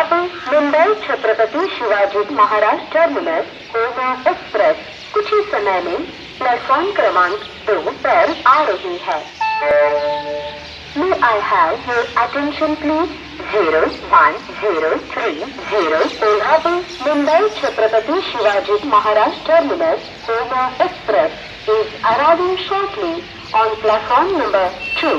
Kolhapur Mumbai Chhatrapati Shivaji Maharaj terminus होगा express कुछ ही समय में प्लेटफॉर्म क्रमांक दो पर आ रही है May I have your attention please? Zero one zero three zero Kolhapur Mumbai Chhatrapati Shivaji Maharaj Terminus Homa Express is arriving shortly on platform number two